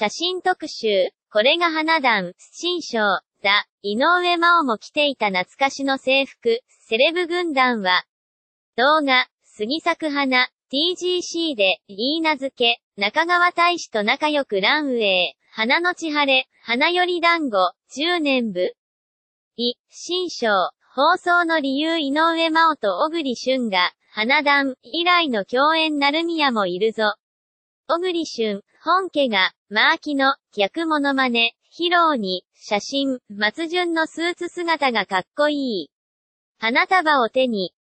写真特集。これが花壇、新章、ザ、井上真央も着ていた懐かしの制服、セレブ軍団は、動画、杉作花、TGC で、いい名付け、中川大使と仲良くランウェイ、花の千晴れ、花より団子、10年部。い、新章、放送の理由井上真央と小栗旬が、花壇、以来の共演なるみやもいるぞ。小栗旬、本家が、マーキの、逆モノマネ、披露に、写真、松潤のスーツ姿がかっこいい。花束を手に、